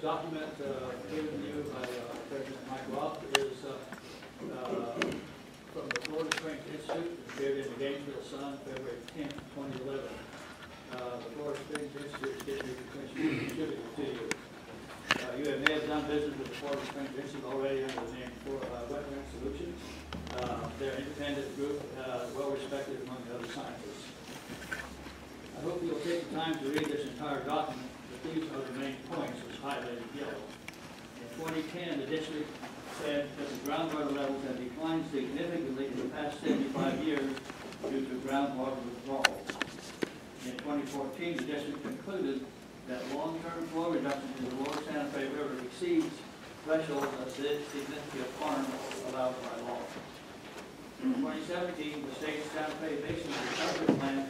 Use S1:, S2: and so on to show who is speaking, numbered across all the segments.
S1: document uh, given to you by uh, President Mike Roth is uh, from the Florida Springs Institute, appeared in the Gainesville Sun, February tenth, twenty eleven. Uh, The Florida Springs Institute District Commission distributed to you. You have may have done business with the Florida Springs Institute already under the name You'll take the time to read this entire document, but these are the main points as highlighted yellow. In 2010, the district said that the groundwater levels have declined significantly in the past 75 years due to groundwater withdrawal. In 2014, the district concluded that long-term flow reduction in the lower Santa Fe River exceeds thresholds of significant harm allowed by law. In 2017, the state Santa Fe Basin Recovery Plan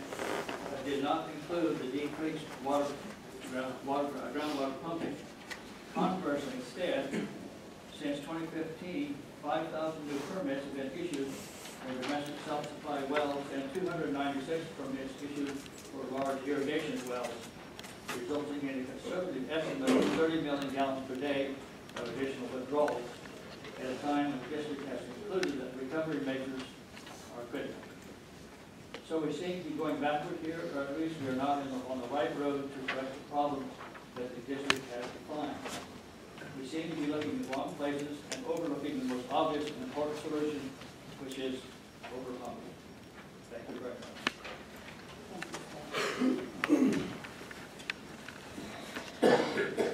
S1: not include the decreased water, water, uh, groundwater pumping. Conversely, instead, since 2015, 5,000 new permits have been issued for domestic self-supply wells and 296 permits issued for large irrigation wells, resulting in a conservative estimate of 30 million gallons per day of additional withdrawals So we seem to be going backward here, or at least we are not the, on the right road to correct the problems that the district has defined. We seem to be looking in wrong places and overlooking the most obvious and important solution, which is overpopulation. Thank you very much. Thank you.